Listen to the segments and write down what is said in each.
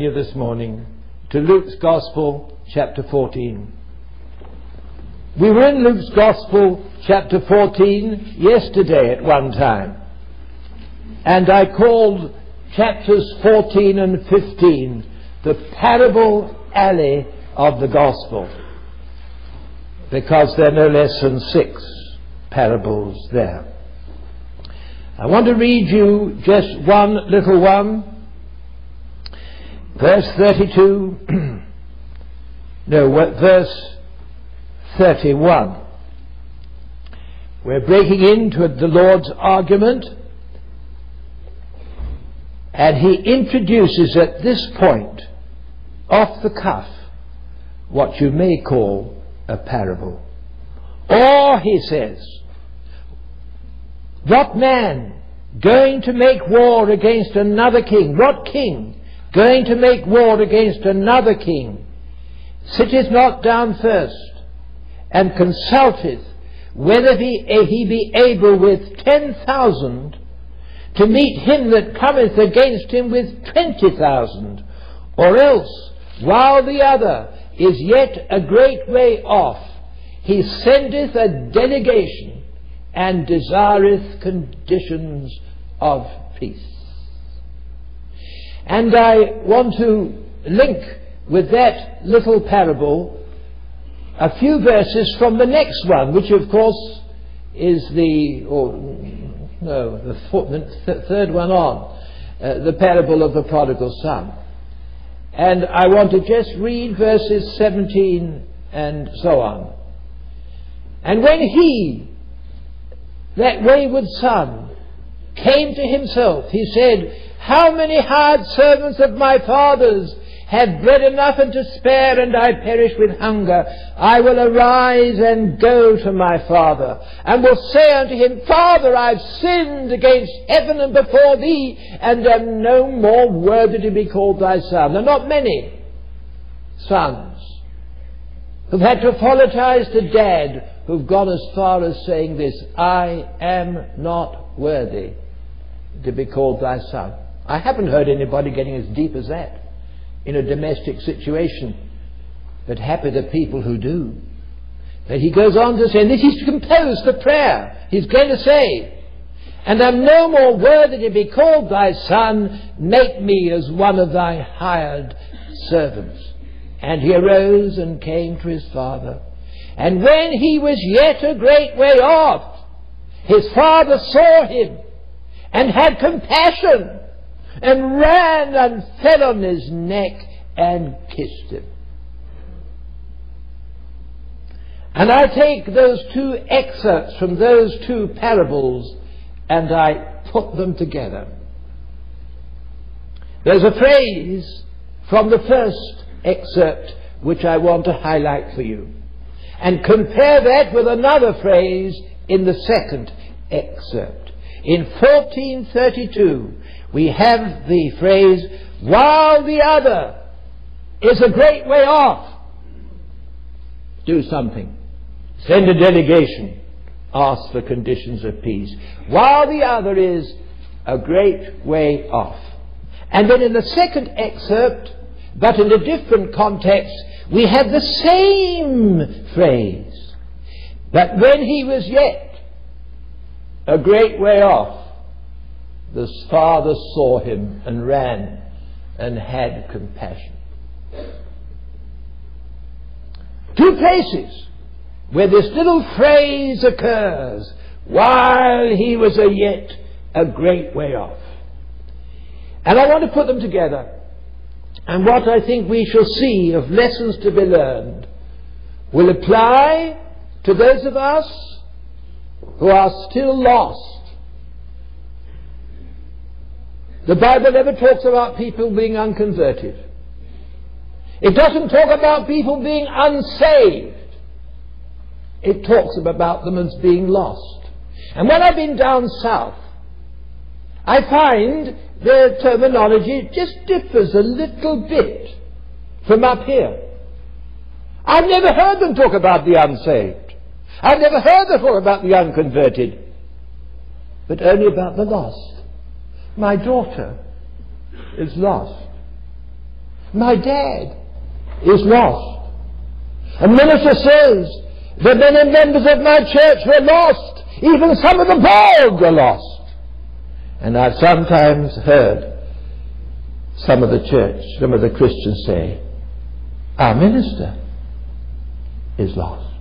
you this morning to Luke's Gospel, chapter 14. We were in Luke's Gospel, chapter 14, yesterday at one time, and I called chapters 14 and 15 the parable alley of the Gospel, because there are no less than six parables there. I want to read you just one little one Verse 32, no, verse 31. We're breaking into the Lord's argument, and he introduces at this point, off the cuff, what you may call a parable. Or, he says, what man going to make war against another king, what king going to make war against another king, sitteth not down first, and consulteth whether he, eh, he be able with ten thousand to meet him that cometh against him with twenty thousand, or else, while the other is yet a great way off, he sendeth a delegation and desireth conditions of peace. And I want to link with that little parable a few verses from the next one, which of course is the, or no, the, third one on, uh, the parable of the prodigal son. And I want to just read verses 17 and so on. And when he, that wayward son, came to himself, he said, how many hired servants of my father's have bread enough and to spare, and I perish with hunger? I will arise and go to my father, and will say unto him, Father, I've sinned against heaven and before thee, and am no more worthy to be called thy son. There are not many sons who've had to apologize to dad who've gone as far as saying this, I am not worthy to be called thy son. I haven't heard anybody getting as deep as that in a domestic situation. But happy the people who do. But he goes on to say, this is composed for prayer. He's going to say, and I'm no more worthy to be called thy son, make me as one of thy hired servants. And he arose and came to his father. And when he was yet a great way off, his father saw him and had compassion and ran and fell on his neck and kissed him. And I take those two excerpts from those two parables and I put them together. There's a phrase from the first excerpt which I want to highlight for you. And compare that with another phrase in the second excerpt. In 1432, we have the phrase, while the other is a great way off. Do something. Send a delegation. Ask for conditions of peace. While the other is a great way off. And then in the second excerpt, but in a different context, we have the same phrase. That when he was yet a great way off, the father saw him and ran and had compassion. Two places where this little phrase occurs while he was a yet a great way off. And I want to put them together. And what I think we shall see of lessons to be learned will apply to those of us who are still lost the Bible never talks about people being unconverted. It doesn't talk about people being unsaved. It talks about them as being lost. And when I've been down south, I find their terminology just differs a little bit from up here. I've never heard them talk about the unsaved. I've never heard them talk about the unconverted, but only about the lost. My daughter is lost. My dad is lost. A minister says that many members of my church were lost. Even some of the bald were lost. And I've sometimes heard some of the church, some of the Christians say, our minister is lost.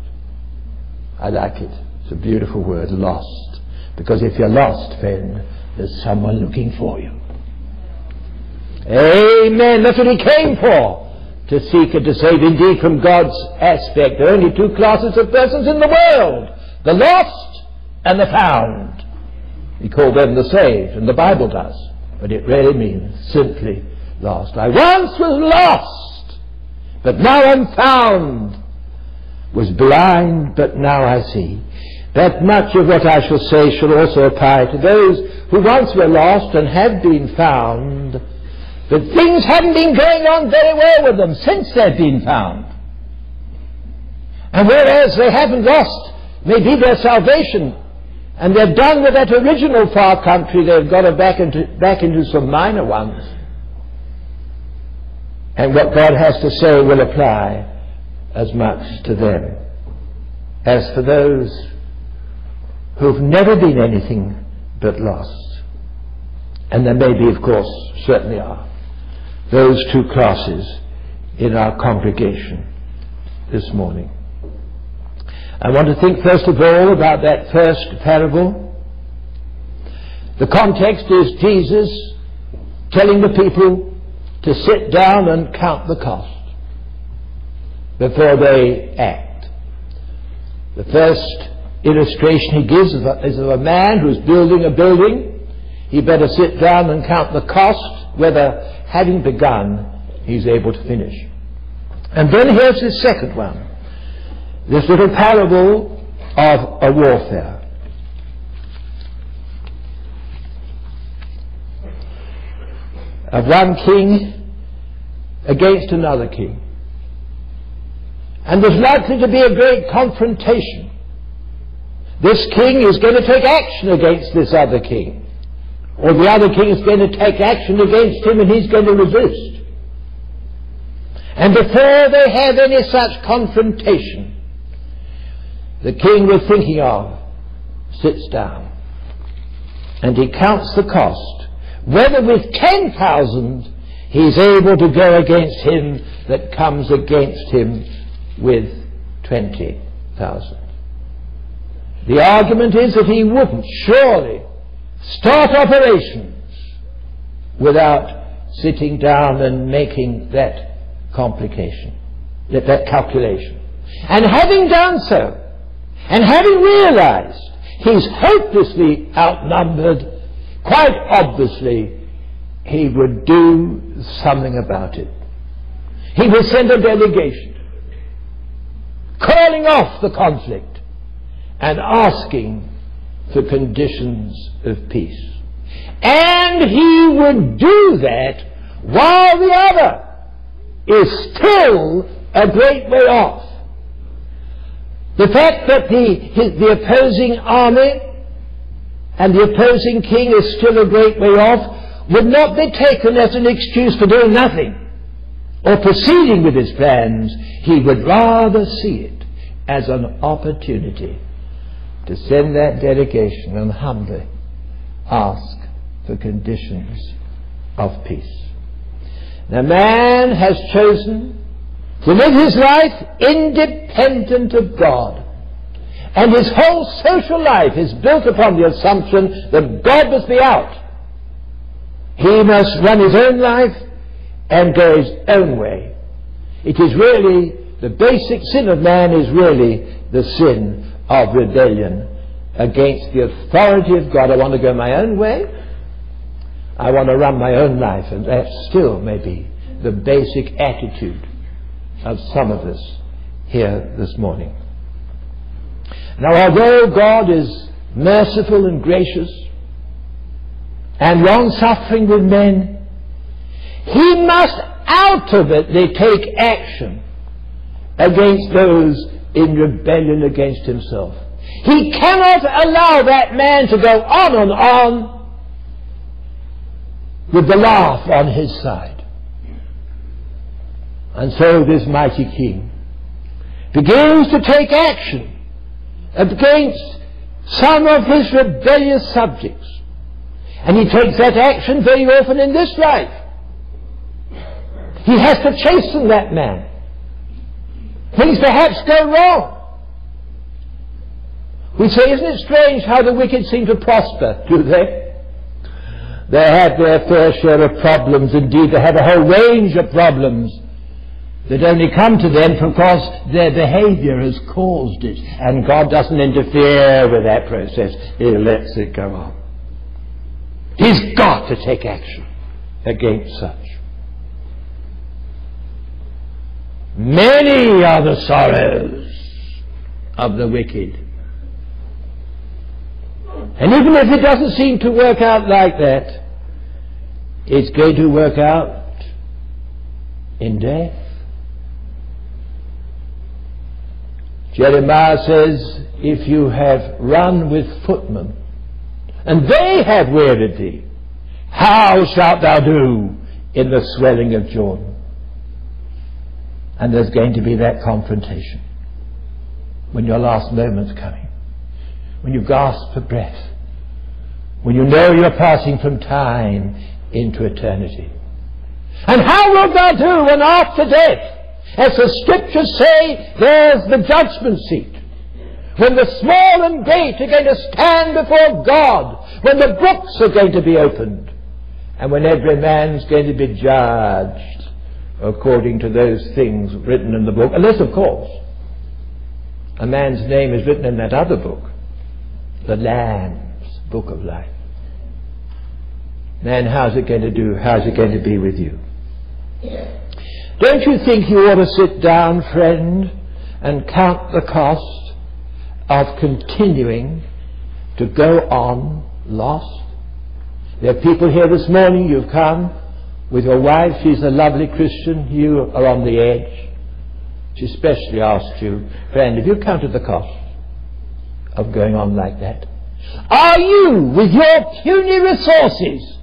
I like it. It's a beautiful word, lost. Because if you're lost, friend, there's someone looking for you. Amen. That's what he came for. To seek and to save. Indeed, from God's aspect, there are only two classes of persons in the world. The lost and the found. We call them the saved, and the Bible does. But it really means simply lost. I once was lost, but now I'm found. Was blind, but now I see. That much of what I shall say shall also apply to those who once were lost and have been found, but things haven't been going on very well with them since they've been found. And whereas they haven't lost maybe their salvation, and they've done with that original far country, they've got back into, back into some minor ones. And what God has to say will apply as much to them as for those who've never been anything but lost. And there may be, of course, certainly are, those two classes in our congregation this morning. I want to think first of all about that first parable. The context is Jesus telling the people to sit down and count the cost before they act. The first illustration he gives is of a man who's building a building. He better sit down and count the cost, whether having begun, he's able to finish. And then here's his second one. This little parable of a warfare. Of one king against another king. And there's likely to be a great confrontation. This king is going to take action against this other king. Or the other king is going to take action against him and he's going to resist. And before they have any such confrontation, the king we're thinking of sits down and he counts the cost. Whether with 10,000 he's able to go against him that comes against him with 20,000. The argument is that he wouldn't surely start operations without sitting down and making that complication, that, that calculation. And having done so, and having realized he's hopelessly outnumbered, quite obviously he would do something about it. He would send a delegation calling off the conflict and asking for conditions of peace. And he would do that while the other is still a great way off. The fact that the, the opposing army and the opposing king is still a great way off would not be taken as an excuse for doing nothing or proceeding with his plans. He would rather see it as an opportunity to send that delegation and humbly ask for conditions of peace. The man has chosen to live his life independent of God. And his whole social life is built upon the assumption that God must be out. He must run his own life and go his own way. It is really, the basic sin of man is really the sin of rebellion against the authority of God. I want to go my own way. I want to run my own life. And that still may be the basic attitude of some of us here this morning. Now, although God is merciful and gracious and long suffering with men, He must out of ultimately take action against those in rebellion against Himself. He cannot allow that man to go on and on with the laugh on his side. And so this mighty king begins to take action against some of his rebellious subjects. And he takes that action very often in this life. He has to chasten that man. Things perhaps go wrong. We say, isn't it strange how the wicked seem to prosper, do they? They have their fair share of problems. Indeed, they have a whole range of problems that only come to them because their behavior has caused it. And God doesn't interfere with that process. He lets it go on. He's got to take action against such. Many are the sorrows of the wicked. And even if it doesn't seem to work out like that, it's going to work out in death. Jeremiah says, If you have run with footmen, and they have wearied thee, how shalt thou do in the swelling of Jordan? And there's going to be that confrontation when your last moment's coming, when you gasp for breath, when you know you're passing from time into eternity. And how wilt thou do when after death as the scriptures say, there's the judgment seat. When the small and great are going to stand before God. When the books are going to be opened. And when every man's going to be judged according to those things written in the book. Unless, of course, a man's name is written in that other book. The Lamb's Book of Life. Man, how's it going to do? How's it going to be with you? Don't you think you ought to sit down, friend, and count the cost of continuing to go on lost? There are people here this morning, you've come with your wife, she's a lovely Christian, you are on the edge. She especially asked you, friend, have you counted the cost of going on like that? Are you, with your puny resources,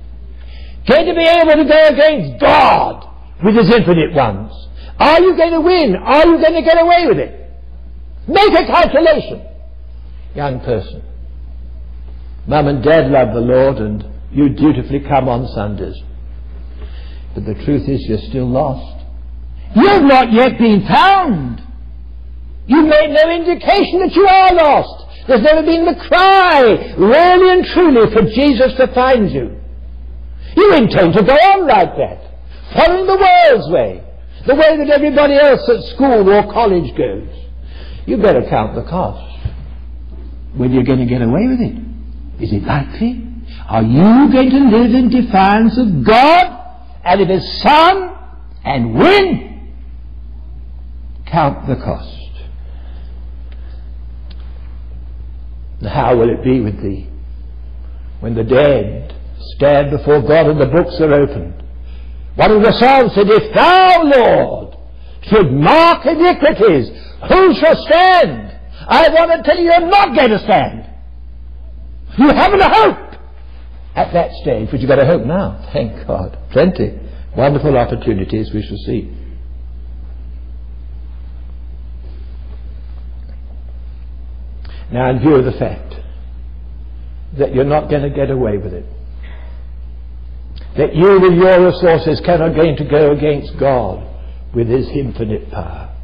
going to be able to go against God with his infinite ones. Are you going to win? Are you going to get away with it? Make a calculation. Young person. Mum and dad love the Lord and you dutifully come on Sundays. But the truth is you're still lost. You've not yet been found. You've made no indication that you are lost. There's never been the cry, really and truly, for Jesus to find you. You intend to go on like that following the world's way, the way that everybody else at school or college goes. You better count the cost. When you're going to get away with it. Is it likely? Are you going to live in defiance of God His Son and win? Count the cost. How will it be with thee when the dead stand before God and the books are opened? One of the Psalms said, If thou, Lord, should mark iniquities, who shall stand? I want to tell you, you're not going to stand. You haven't a hope at that stage, but you've got a hope now. Thank God. Plenty. Wonderful opportunities we shall see. Now, in view of the fact that you're not going to get away with it, that you with your resources cannot gain to go against God with his infinite power.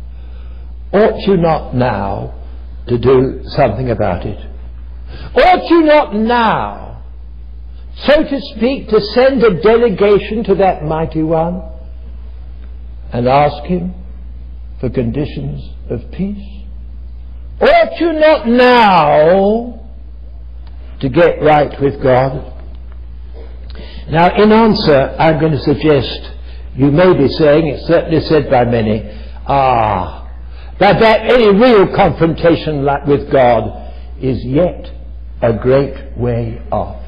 Ought you not now to do something about it? Ought you not now, so to speak, to send a delegation to that mighty one and ask him for conditions of peace? Ought you not now to get right with God? Now, in answer, I'm going to suggest you may be saying, it's certainly said by many, ah, that, that any real confrontation with God is yet a great way off.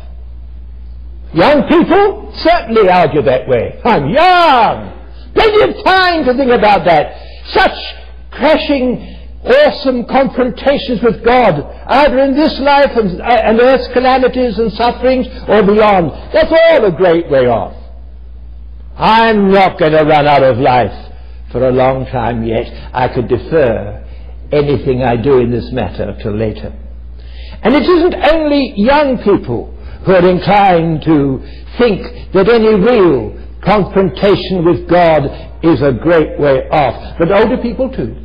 Young people certainly argue that way. I'm young. Plenty of time to think about that. Such crashing awesome confrontations with God, either in this life and, uh, and earth's calamities and sufferings or beyond. That's all a great way off. I'm not going to run out of life for a long time yet. I could defer anything I do in this matter till later. And it isn't only young people who are inclined to think that any real confrontation with God is a great way off, but older people too.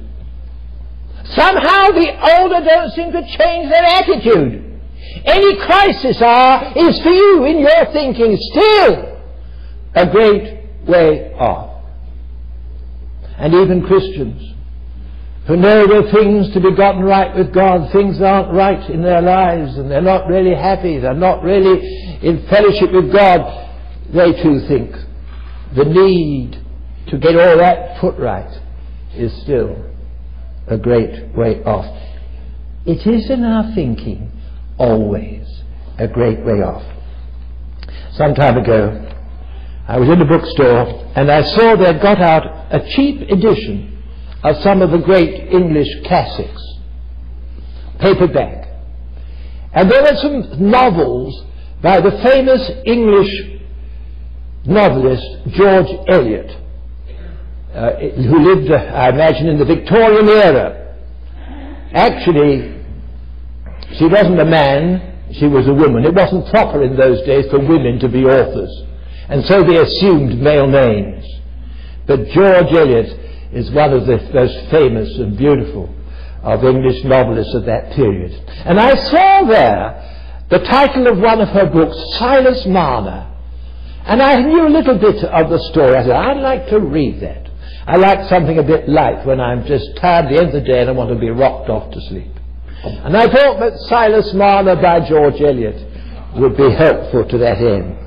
Somehow the older don't seem to change their attitude. Any crisis are is for you in your thinking still a great way off. And even Christians who know there are things to be gotten right with God, things aren't right in their lives and they're not really happy, they're not really in fellowship with God, they too think the need to get all that put right is still a great way off. It is in our thinking always a great way off. Some time ago, I was in a bookstore and I saw they'd got out a cheap edition of some of the great English classics, paperback. And there were some novels by the famous English novelist George Eliot, uh, who lived, uh, I imagine, in the Victorian era. Actually, she wasn't a man, she was a woman. It wasn't proper in those days for women to be authors. And so they assumed male names. But George Eliot is one of the most famous and beautiful of English novelists of that period. And I saw there the title of one of her books, Silas Marner. And I knew a little bit of the story. I said, I'd like to read that. I like something a bit light when I'm just tired at the end of the day and I want to be rocked off to sleep. And I thought that Silas Marner by George Eliot would be helpful to that end.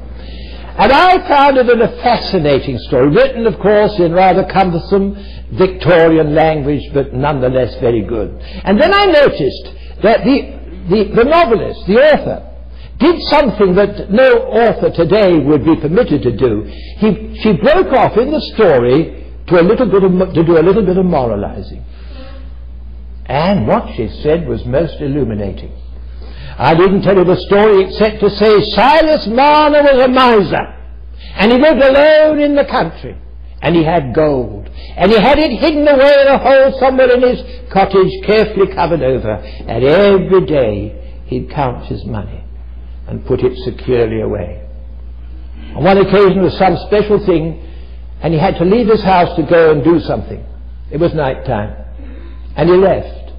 And I found it a fascinating story, written, of course, in rather cumbersome Victorian language, but nonetheless very good. And then I noticed that the, the, the novelist, the author, did something that no author today would be permitted to do. He, she broke off in the story to, a little bit of, to do a little bit of moralizing. And what she said was most illuminating. I didn't tell you the story except to say Silas Marner was a miser. And he lived alone in the country. And he had gold. And he had it hidden away in a hole somewhere in his cottage, carefully covered over. And every day he'd count his money and put it securely away. On one occasion there was some special thing, and he had to leave his house to go and do something. It was night time. And he left.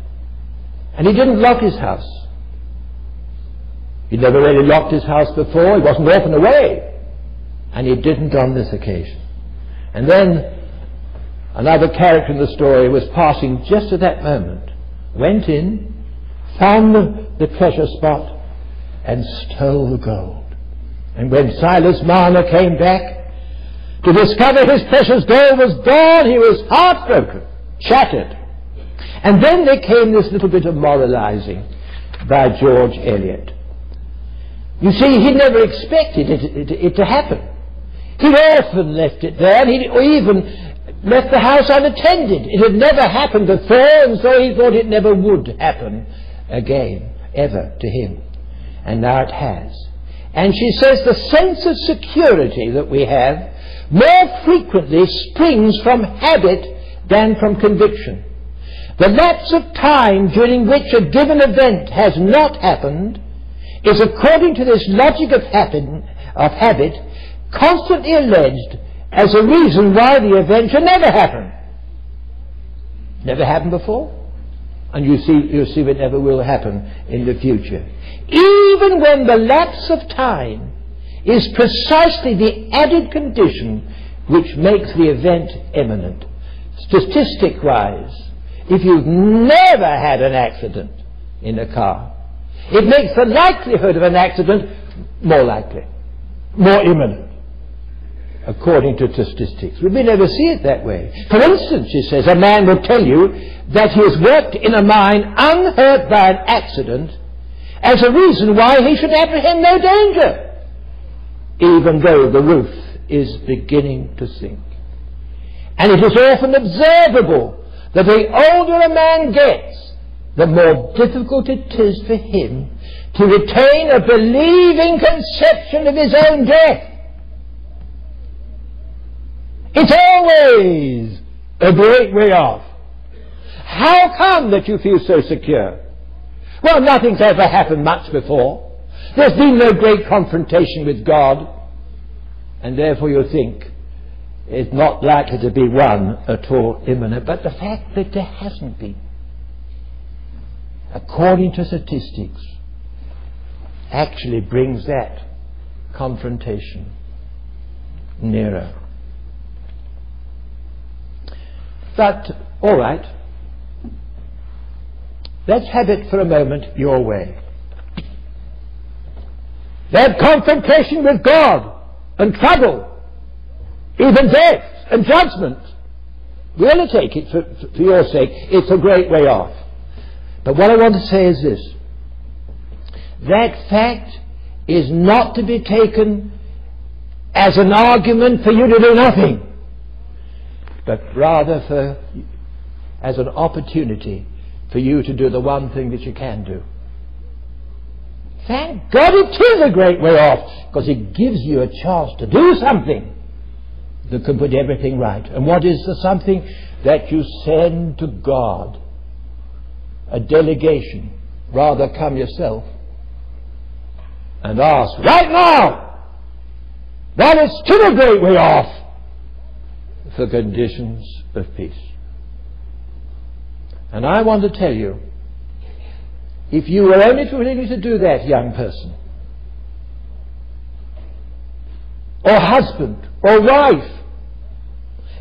And he didn't lock his house. He'd never really locked his house before. He wasn't often away. And he didn't on this occasion. And then another character in the story was passing just at that moment, went in, found the, treasure spot, and stole the gold. And when Silas Marner came back to discover his precious gold was gone, he was heartbroken, shattered. And then there came this little bit of moralizing by George Eliot. You see, he never expected it, it, it to happen. He'd often left it there, and he'd even left the house unattended. It had never happened before, and so he thought it never would happen again, ever, to him. And now it has. And she says the sense of security that we have more frequently springs from habit than from conviction. The lapse of time during which a given event has not happened is, according to this logic of, of habit, constantly alleged as a reason why the event should never happen. Never happened before, and you see, you see it never will happen in the future. Even when the lapse of time is precisely the added condition which makes the event imminent. Statistic wise, if you've never had an accident in a car, it makes the likelihood of an accident more likely, more imminent, according to statistics. We may never see it that way. For instance, she says, a man will tell you that he has worked in a mine unhurt by an accident as a reason why he should apprehend no danger, even though the roof is beginning to sink. And it is often observable that the older a man gets, the more difficult it is for him to retain a believing conception of his own death. It's always A great way off. How come that you feel so secure? Well, nothing's ever happened much before. There's been no great confrontation with God. And therefore you think it's not likely to be one at all imminent. But the fact that there hasn't been, according to statistics, actually brings that confrontation nearer. But, all right, let's have it for a moment your way. That confrontation with God and trouble, even death and judgment, we only take it for, for your sake. It's a great way off. But what I want to say is this. That fact is not to be taken as an argument for you to do nothing, but rather for, as an opportunity for you to do the one thing that you can do. Thank God it is a great way off, because it gives you a chance to do something that can put everything right. And what is the something? That you send to God a delegation. Rather come yourself and ask, right now, that is still a great way off for conditions of peace. And I want to tell you, if you were only willing to do that, young person, or husband, or wife,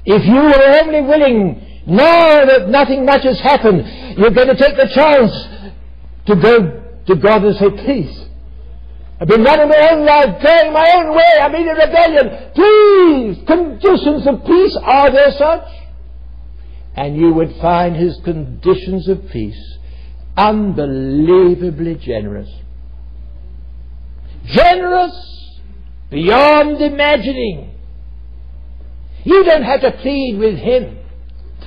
if you were only willing, now that nothing much has happened, you're going to take the chance to go to God and say, please, I've been running my own life, going my own way, I'm in a rebellion. Please, conditions of peace, are there such? And you would find his conditions of peace unbelievably generous. Generous beyond imagining. You don't have to plead with him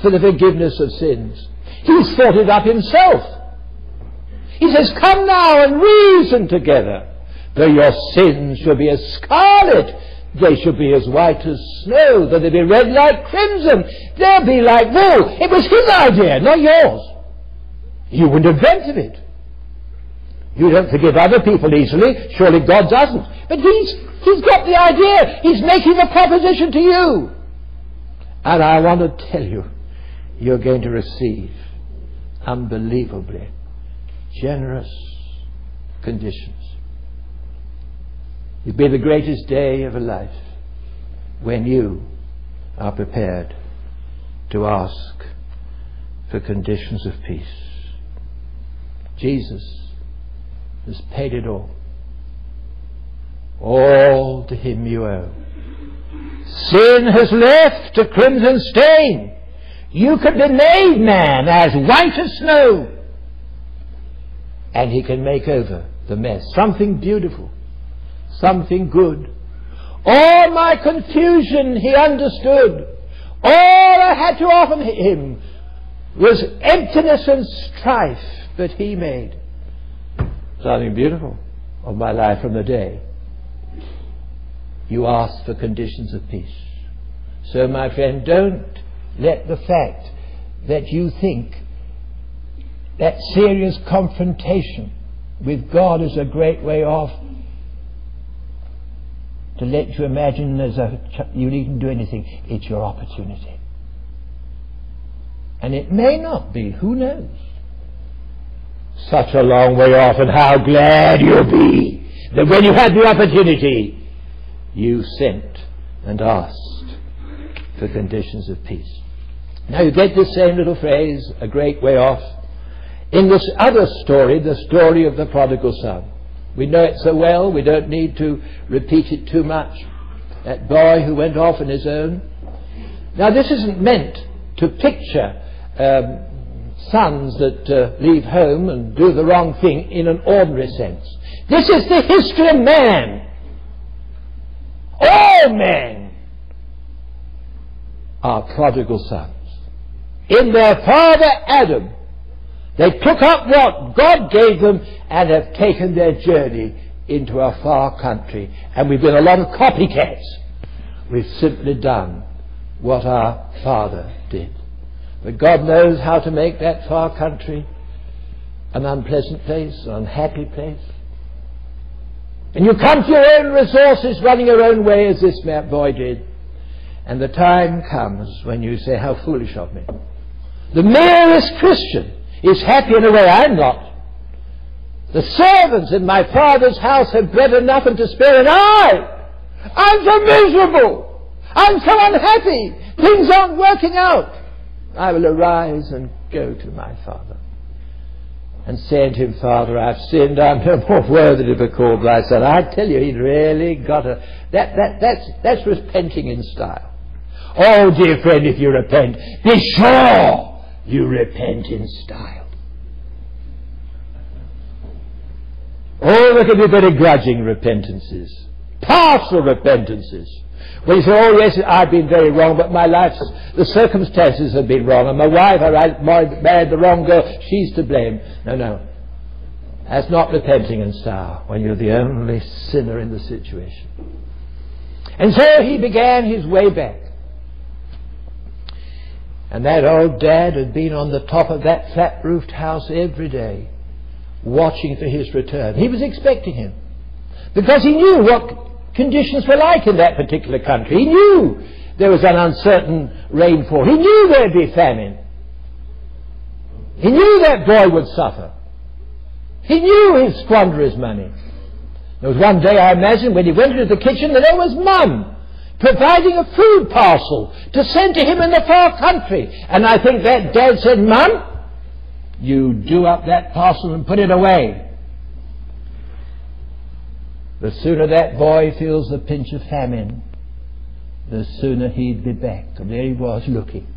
for the forgiveness of sins. He's thought it up himself. He says, Come now and reason together. Though your sins shall be as scarlet, they shall be as white as snow. Though they be red like crimson, they'll be like wool. It was his idea, not yours. You wouldn't have dreamt of it. You don't forgive other people easily. Surely God doesn't. But he's, he's got the idea. He's making a proposition to you. And I want to tell you, you're going to receive unbelievably generous conditions. It'll be the greatest day of a life when you are prepared to ask for conditions of peace. Jesus has paid it all. All to him you owe. Sin has left a crimson stain. You can be made man as white as snow. And he can make over the mess. Something beautiful. Something good. All my confusion he understood. All I had to offer him was emptiness and strife, but he made something beautiful of my life from the day you asked for conditions of peace. So, my friend, don't let the fact that you think that serious confrontation with God is a great way off to let you imagine there's a you needn't do anything. It's your opportunity. And it may not be, who knows? Such a long way off, and how glad you'll be that when you had the opportunity, you sent and asked for conditions of peace. Now you get this same little phrase, a great way off, in this other story, the story of the prodigal son. We know it so well, we don't need to repeat it too much. That boy who went off on his own. Now, this isn't meant to picture um, sons that uh, leave home and do the wrong thing in an ordinary sense. This is the history of man. All men are prodigal sons. In their father Adam, they took up what God gave them and have taken their journey into a far country. And we've been a lot of copycats. We've simply done what our father did. But God knows how to make that far country an unpleasant place, an unhappy place. And you come to your own resources, running your own way as this boy did. And the time comes when you say, How foolish of me. The merest Christian is happy in a way I'm not. The servants in my father's house have bread enough and to spare, and I, I'm so miserable. I'm so unhappy. Things aren't working out. I will arise and go to my father and say unto him, Father, I've sinned, I'm no more worthy to be called thy son. I tell you, he'd really got a, that, that, that's, that's repenting in style. Oh, dear friend, if you repent, be sure you repent in style. Oh, there can be very grudging repentances, partial repentances. When you say, oh yes, I've been very wrong, but my life's, the circumstances have been wrong, and my wife, I married the wrong girl, she's to blame. No, no. That's not repenting in style when you're the only sinner in the situation. And so he began his way back. And that old dad had been on the top of that flat roofed house every day, watching for his return. He was expecting him. Because he knew what conditions were like in that particular country. He knew there was an uncertain rainfall. He knew there'd be famine. He knew that boy would suffer. He knew he'd squander his money. There was one day, I imagine, when he went into the kitchen, and there was Mum providing a food parcel to send to him in the far country. And I think that dad said, Mum, you do up that parcel and put it away. The sooner that boy feels the pinch of famine, the sooner he'd be back. And there he was looking.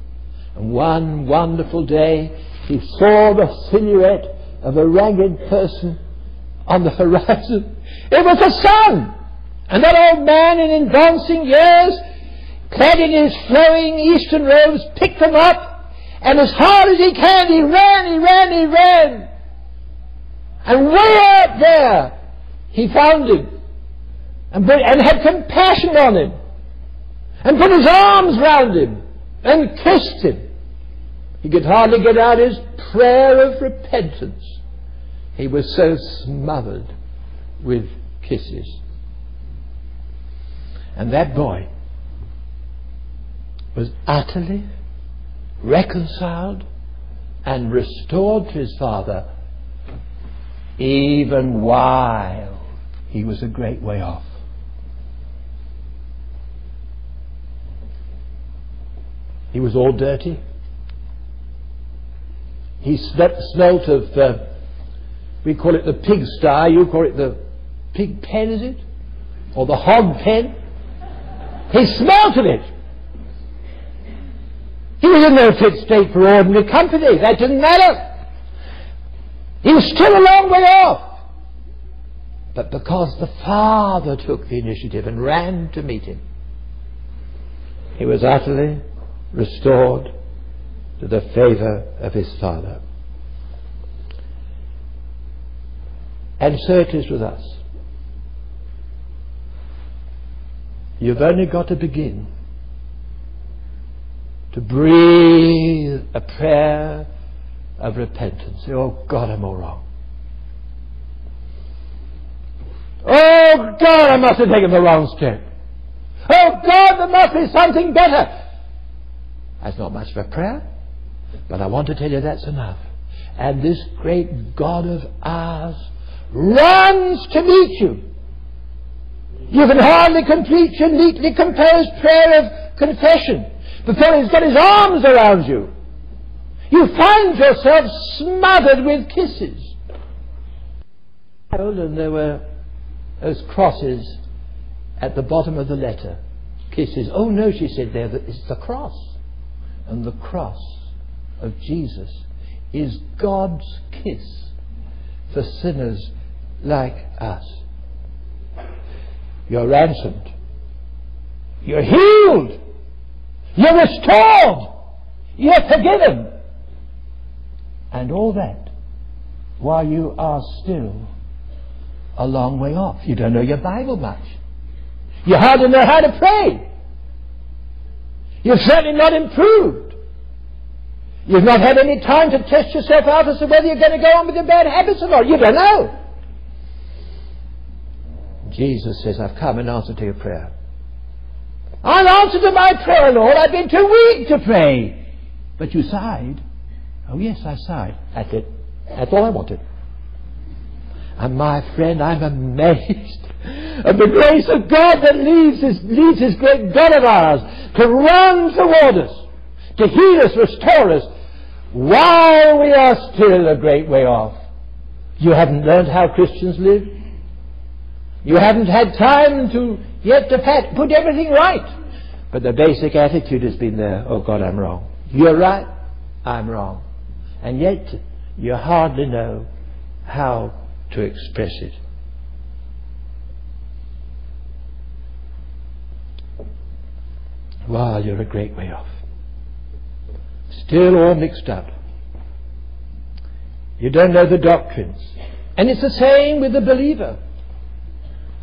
And one wonderful day, he saw the silhouette of a ragged person on the horizon. It was the son! And that old man in advancing years, clad in his flowing eastern robes, picked them up, and as hard as he can, he ran, he ran, he ran. And way out there, he found him, and, put, and had compassion on him, and put his arms round him, and kissed him. He could hardly get out his prayer of repentance. He was so smothered with kisses. And that boy was utterly reconciled and restored to his father even while he was a great way off. He was all dirty. He smelt of, uh, we call it the pig sty, you call it the pig pen, is it? Or the hog pen? He smelt of it. He was in no fit state for ordinary company. That didn't matter. He was still a long way off. But because the Father took the initiative and ran to meet him, he was utterly restored to the favor of his Father. And so it is with us. You've only got to begin to breathe a prayer of repentance. Oh God, I'm all wrong. Oh God, I must have taken the wrong step. Oh God, there must be something better. That's not much of a prayer, but I want to tell you that's enough. And this great God of ours runs to meet you you can hardly complete your neatly composed prayer of confession before he's got his arms around you. You find yourself smothered with kisses. And there were those crosses at the bottom of the letter. Kisses. Oh no, she said there, it's the cross. And the cross of Jesus is God's kiss for sinners like us. You're ransomed. You're healed. You're restored. You're forgiven. And all that while you are still a long way off. You don't know your Bible much. You hardly know how to pray. You've certainly not improved. You've not had any time to test yourself out as to whether you're going to go on with your bad habits or not. You don't know. Jesus says, I've come in answer to your prayer. I've answered to my prayer, Lord. I've been too weak to pray. But you sighed. Oh, yes, I sighed. That's it. That's all I wanted. And my friend, I'm amazed at the grace of God that leads His, leads His great God of ours to run toward us, to heal us, restore us, while we are still a great way off. You haven't learned how Christians live. You haven't had time to yet to pat, put everything right. But the basic attitude has been there. Oh God, I'm wrong. You're right. I'm wrong. And yet you hardly know how to express it. While you're a great way off. Still all mixed up. You don't know the doctrines. And it's the same with the believer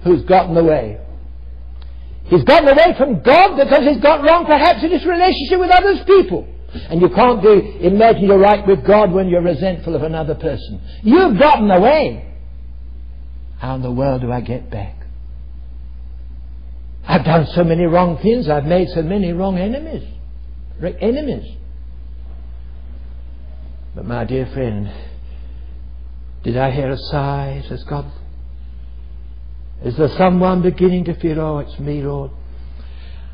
who's gotten away. He's gotten away from God because he's got wrong perhaps in his relationship with other people. And you can't be, imagine you're right with God when you're resentful of another person. You've gotten away. How in the world do I get back? I've done so many wrong things. I've made so many wrong enemies. Enemies. But my dear friend, did I hear a sigh? Says God, is there someone beginning to feel, oh, it's me, Lord?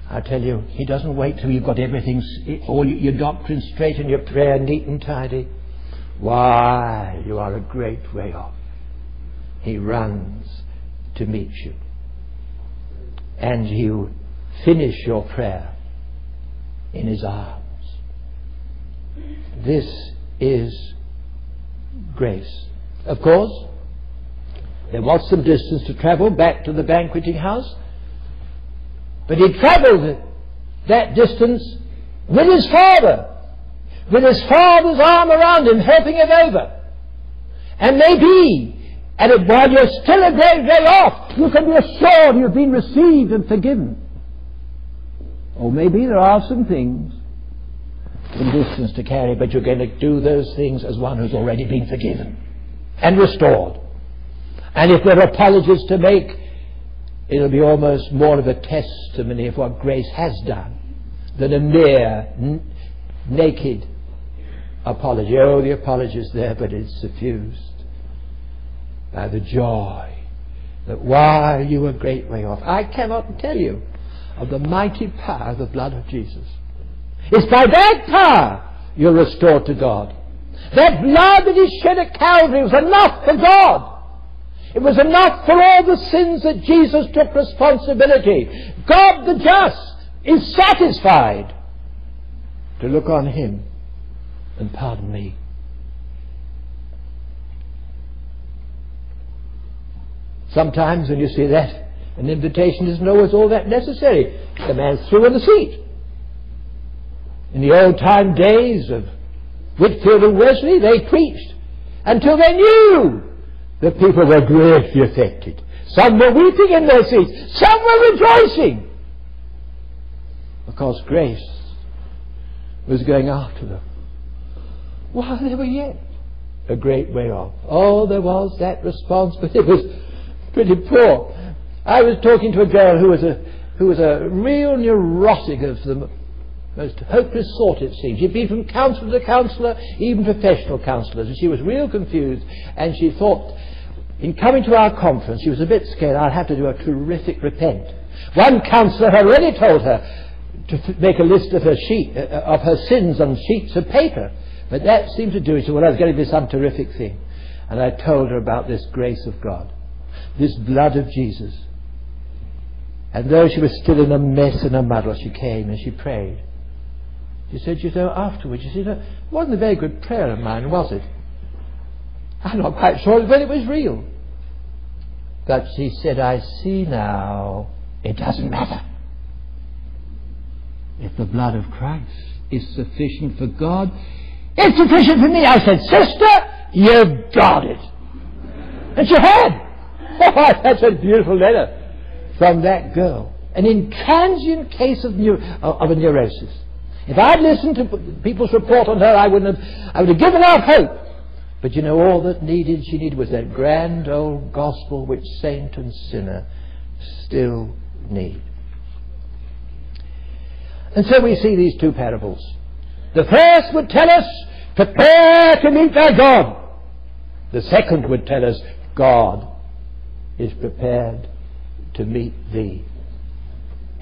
I tell you, He doesn't wait till you've got everything, all your doctrine straight and your prayer neat and tidy. Why, you are a great way off. He runs to meet you. And you finish your prayer in His arms. This is grace. Of course, there was some distance to travel back to the banqueting house, but he traveled that distance with his father, with his father's arm around him, helping him over. And maybe, and while you're still a great way off, you can be assured you've been received and forgiven. Or maybe there are some things, some distance to carry, but you're going to do those things as one who's already been forgiven and restored. And if there are apologies to make, it'll be almost more of a testimony of what grace has done than a mere n- naked apology. Oh, the apology is there, but it's suffused by the joy that while you were great way off, I cannot tell you of the mighty power of the blood of Jesus. It's by that power you're restored to God. That blood that is shed at Calvary was enough for God. It was enough for all the sins that Jesus took responsibility. God the just is satisfied to look on him and pardon me. Sometimes when you see that, an invitation isn't always all that necessary. The man's through in the seat. In the old time days of Whitefield and Wesley, they preached until they knew the people were greatly affected. Some were weeping in their seats. Some were rejoicing. Because grace was going after them. While they were yet a great way off. Oh, there was that response, but it was pretty poor. I was talking to a girl who was a, who was a real neurotic of the most hopeless sort, it seemed. She'd been from counsellor to counsellor, even professional counsellors, and she was real confused, and she thought in coming to our conference, she was a bit scared I'd have to do a terrific repent. One counsellor had already told her to make a list of her sheet, uh, uh, of her sins on sheets of paper. But that seemed to do it. Well, that's going to be some terrific thing. And I told her about this grace of God, this blood of Jesus. And though she was still in a mess and a muddle, she came and she prayed. She said, you know, afterwards, she said, it wasn't a very good prayer of mine, was it? I'm not quite sure whether it was real. But she said, I see now, it doesn't matter. If the blood of Christ is sufficient for God, it's sufficient for me. I said, Sister, you've got it. And she had. Oh, that's a beautiful letter from that girl. an intransient case of, of a neurosis. If I'd listened to people's report on her, I, wouldn't have, I would have given up hope. But you know, all that needed, she needed was that grand old gospel which saint and sinner still need. And so we see these two parables. The first would tell us, prepare to meet thy God. The second would tell us, God is prepared to meet thee.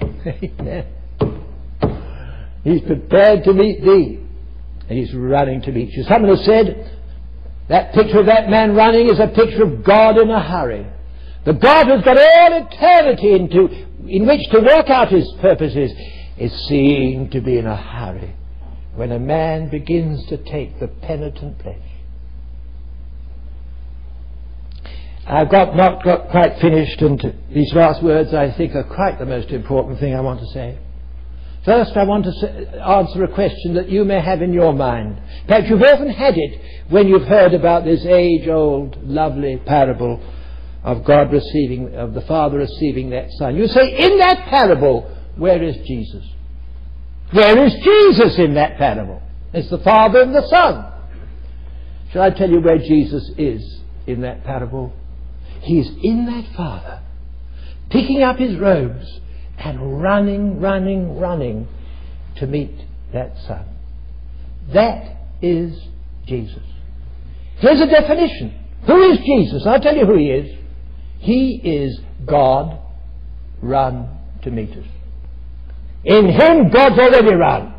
Amen. He's prepared to meet thee. And he's running to meet you. Someone has said, that picture of that man running is a picture of God in a hurry. The God who's got all eternity into, in which to work out his purposes is seen to be in a hurry when a man begins to take the penitent pledge. I've got not got quite finished, and these last words I think are quite the most important thing I want to say. First, I want to answer a question that you may have in your mind. Perhaps you've often had it when you've heard about this age-old, lovely parable of God receiving, of the Father receiving that Son. You say, in that parable, where is Jesus? Where is Jesus in that parable? It's the Father and the Son. Shall I tell you where Jesus is in that parable? He's in that Father, picking up his robes and running, running, running to meet that Son. That is Jesus. Here's a definition. Who is Jesus? I'll tell you who he is. He is God run to meet us. In Him, God's already run.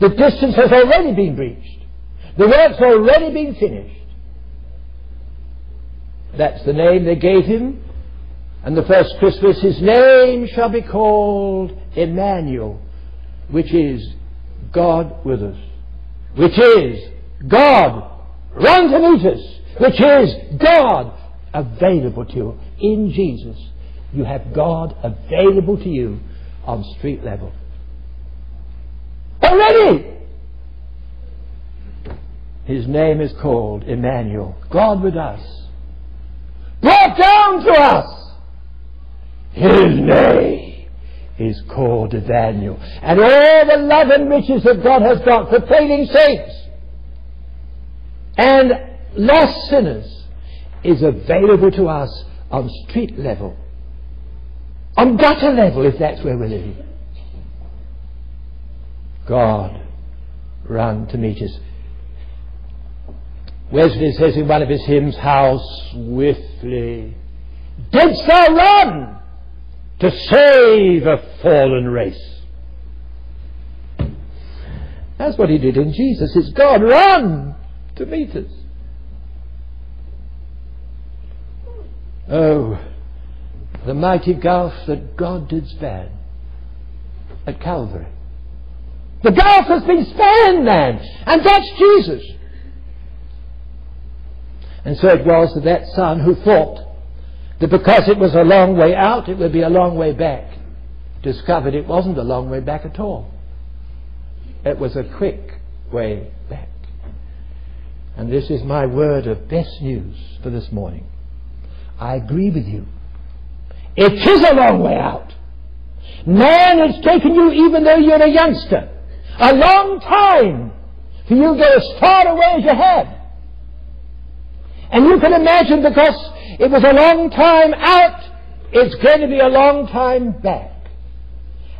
The distance has already been breached. The work's already been finished. That's the name they gave Him. And the first Christmas, His name shall be called Emmanuel, which is God with us. Which is God run to meet us. Which is God available to you. In Jesus, you have God available to you on street level. Already! His name is called Emmanuel, God with us. Brought down to us. His name is called Daniel. And all the love and riches that God has got for failing saints and lost sinners is available to us on street level on gutter level if that's where we're living. God run to meet us. Wesley says in one of his hymns, How swiftly didst thou run to save a fallen race. That's what he did in Jesus. It's God run to meet us. Oh, the mighty gulf that God did span at Calvary. The gulf has been spanned, man, and that's Jesus. And so it was that that son who thought that because it was a long way out, it would be a long way back, discovered it wasn't a long way back at all. It was a quick way back. And this is my word of best news for this morning. I agree with you. It is a long way out. Man, it's taken you, even though you're a youngster, a long time for you to get as far away as you have. And you can imagine because it was a long time out, it's going to be a long time back.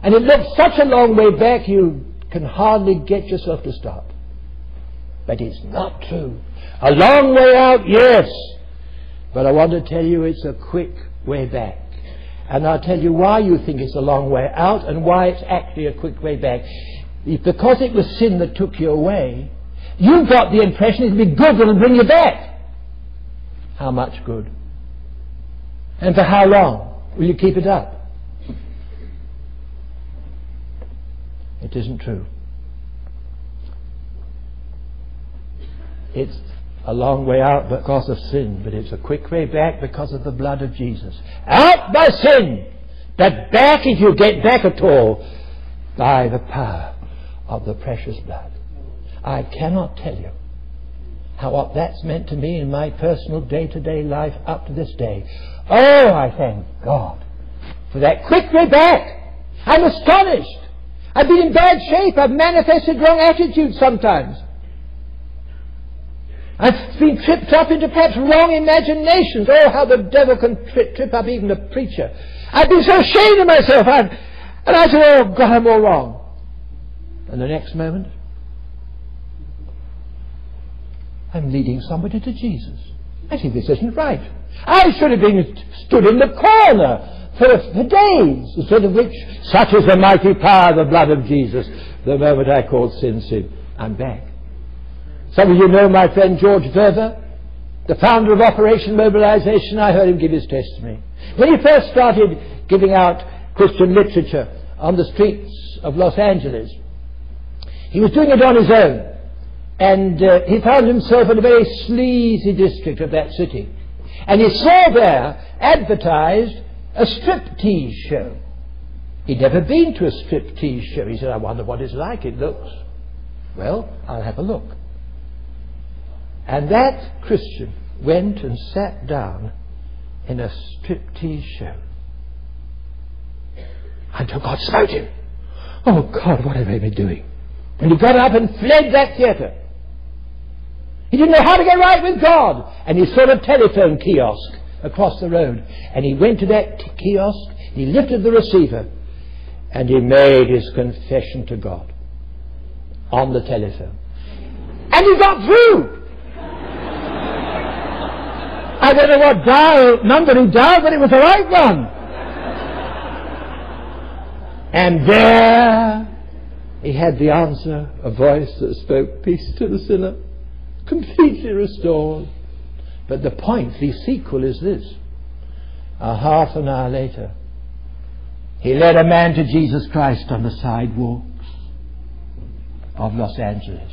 And it looks such a long way back you can hardly get yourself to stop. But it's not true. A long way out, yes. But I want to tell you it's a quick way back. And I'll tell you why you think it's a long way out and why it's actually a quick way back. Because it was sin that took you away, you got the impression it'd be good and bring you back. How much good? And for how long will you keep it up? It isn't true. It's a long way out because of sin, but it's a quick way back because of the blood of Jesus. Out by sin, but back if you get back at all by the power of the precious blood. I cannot tell you how what that's meant to me in my personal day to day life up to this day. Oh, I thank God for that quick way back. I'm astonished. I've been in bad shape. I've manifested wrong attitudes sometimes. I've been tripped up into perhaps wrong imaginations. Oh, how the devil can tri- trip up even a preacher. I've been so ashamed of myself. I've, and I said, oh, God, I'm all wrong. And the next moment, I'm leading somebody to Jesus. I think this isn't right. I should have been stood in the corner for, for days, instead of which, such is the mighty power of the blood of Jesus. The moment I called sin sin, I'm back. Some of you know my friend George Verwer, the founder of Operation Mobilization. I heard him give his testimony. When he first started giving out Christian literature on the streets of Los Angeles, he was doing it on his own. And uh, he found himself in a very sleazy district of that city. And he saw there advertised a striptease show. He'd never been to a striptease show. He said, I wonder what it's like. It looks. Well, I'll have a look. And that Christian went and sat down in a striptease show. Until God smote him. Oh God, what have I been doing? And he got up and fled that theatre. He didn't know how to get right with God. And he saw a telephone kiosk across the road. And he went to that kiosk, he lifted the receiver, and he made his confession to God on the telephone. And he got through. I don't know what dial number he dialed, but it was the right one. And there he had the answer, a voice that spoke peace to the sinner completely restored. But the point, the sequel is this. A half an hour later, he led a man to Jesus Christ on the sidewalks of Los Angeles.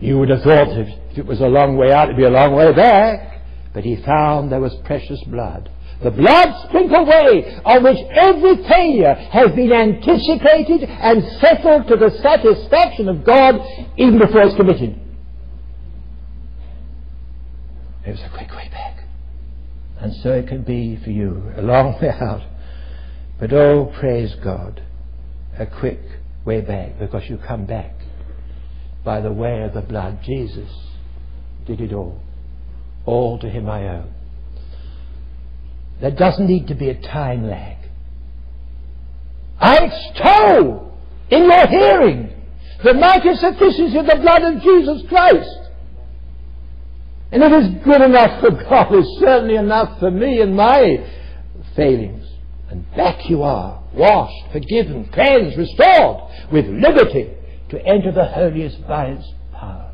You would have thought if it was a long way out, it'd be a long way back. But he found there was precious blood. The blood sprinkled way on which every failure has been anticipated and settled to the satisfaction of God even before it's committed. It was a quick way back. And so it can be for you, a long way out. But oh, praise God, a quick way back because you come back by the way of the blood. Jesus did it all. All to him I owe. There doesn't need to be a time lag. I extol in your hearing the mighty sufficiency of the blood of Jesus Christ. And it is good enough for God, it's certainly enough for me and my failings. And back you are, washed, forgiven, cleansed, restored, with liberty to enter the holiest by its power.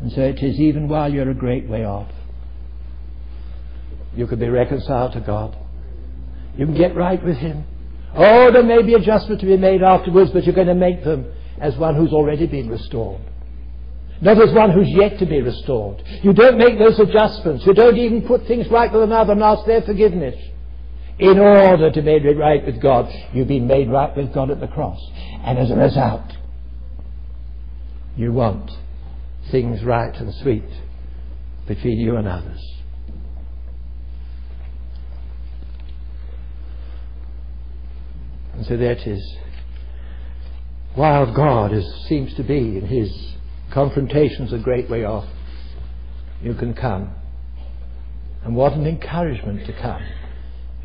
And so it is even while you're a great way off. You can be reconciled to God. You can get right with Him. Oh, there may be adjustments to be made afterwards, but you're going to make them as one who's already been restored not as one who's yet to be restored. You don't make those adjustments. You don't even put things right with another and ask their forgiveness. In order to be made right with God, you've been made right with God at the cross. And as a result, you want things right and sweet between you and others. And so it is. While God is, seems to be in His Confrontation's a great way off. You can come. And what an encouragement to come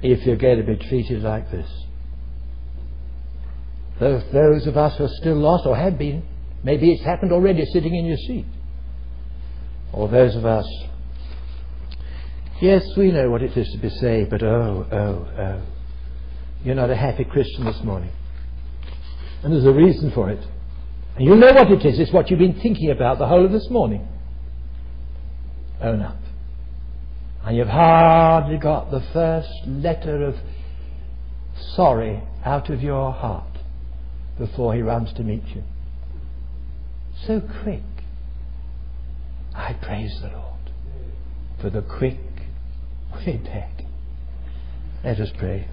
if you're going to be treated like this. Those, those of us who are still lost or have been, maybe it's happened already sitting in your seat. Or those of us, yes, we know what it is to be saved, but oh, oh, oh, you're not a happy Christian this morning. And there's a reason for it. And you'll know what it is. It's what you've been thinking about the whole of this morning. Own up. And you've hardly got the first letter of sorry out of your heart before he runs to meet you. So quick. I praise the Lord for the quick way back. Let us pray.